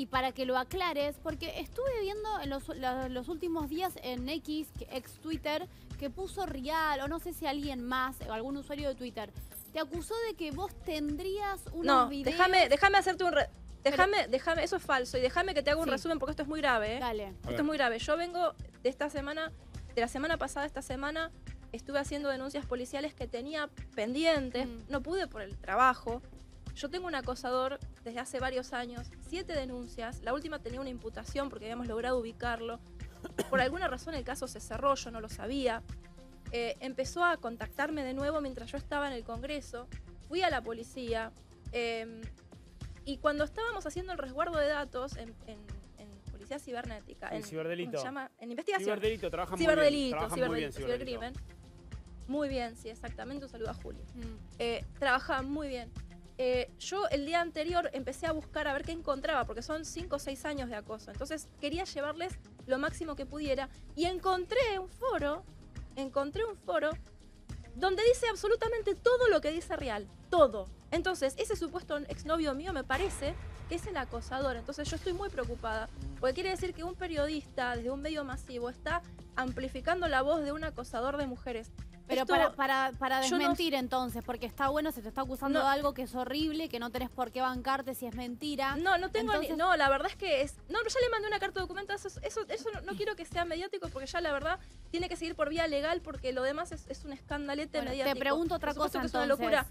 y para que lo aclares, porque estuve viendo en los, últimos días en X, ex Twitter, que puso Real, o no sé si alguien más, o algún usuario de Twitter, te acusó de que vos tendrías unos No, videos... déjame, déjame hacerte un... re- Déjame, déjame, eso es falso. Y déjame que te haga un Sí. resumen porque esto es muy grave. ¿eh? Dale. A Esto es muy grave. Yo vengo de esta semana, de la semana pasada, esta semana, estuve haciendo denuncias policiales que tenía pendientes. Mm. No pude por el trabajo. Yo tengo un acosador desde hace varios años, siete denuncias. La última tenía una imputación porque habíamos logrado ubicarlo. Por alguna razón el caso se cerró, yo no lo sabía. Eh, empezó a contactarme de nuevo mientras yo estaba en el Congreso. Fui a la policía. eh, y cuando estábamos haciendo el resguardo de datos en, en- en Policía Cibernética, En en, ciberdelito. ¿cómo se llama? En investigación. Ciberdelito, trabaja muy bien. Ciberdelito, muy bien, ciberdelito, cibercrimen. Muy bien, sí, exactamente. Un saludo a Juli. Mm. Eh, trabajaba muy bien. Eh, yo el día anterior empecé a buscar a ver qué encontraba, porque son 5 o 6 años de acoso. Entonces quería llevarles lo máximo que pudiera. Y encontré un foro, encontré un foro donde dice absolutamente todo lo que dice Real. Todo. Entonces, ese supuesto exnovio mío me parece que es el acosador. Entonces yo estoy muy preocupada. Porque quiere decir que un periodista desde un medio masivo está amplificando la voz de un acosador de mujeres. Pero Esto- para, para, para no- desmentir entonces, porque está bueno, se te está acusando No. de algo que es horrible, que no tenés por qué bancarte si es mentira. No, no tengo ni- No, la verdad es que es. No, ya le mandé una carta de documento. Eso, eso, eso no, no quiero que sea mediático porque ya la verdad tiene que seguir por vía legal porque lo demás es, es un escandalete Bueno, mediático. te pregunto otra cosa que es una locura.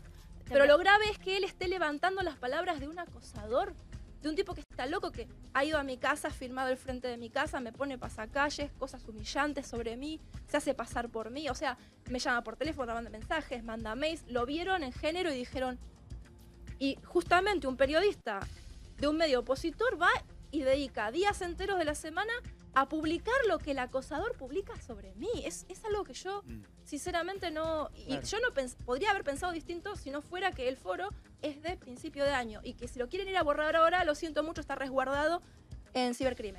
Pero lo grave es que él esté levantando las palabras de un acosador, de un tipo que está loco, que ha ido a mi casa, ha filmado el frente de mi casa, me pone pasacalles, cosas humillantes sobre mí, se hace pasar por mí. O sea, me llama por teléfono, manda mensajes, manda mails. Lo vieron en género y dijeron. Y justamente un periodista de un medio opositor va y dedica días enteros de la semana a publicar lo que el acosador publica sobre mí. Es, es algo que yo, Mm. sinceramente, no. Y Claro. yo no pens- podría haber pensado distinto si no fuera que el foro es de principio de año y que si lo quieren ir a borrar ahora, lo siento mucho, está resguardado en cibercrimen.